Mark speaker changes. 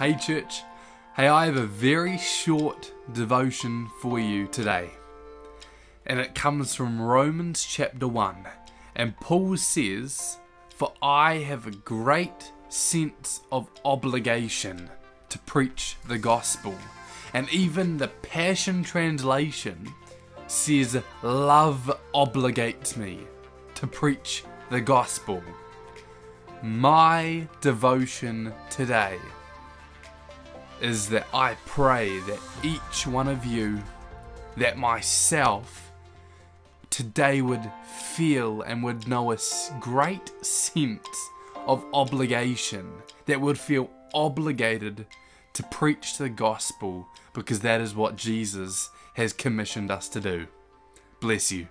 Speaker 1: Hey, church. Hey, I have a very short devotion for you today. And it comes from Romans chapter 1. And Paul says, For I have a great sense of obligation to preach the gospel. And even the Passion Translation says, Love obligates me to preach the gospel. My devotion today is that I pray that each one of you, that myself, today would feel and would know a great sense of obligation, that would feel obligated to preach the gospel because that is what Jesus has commissioned us to do. Bless you.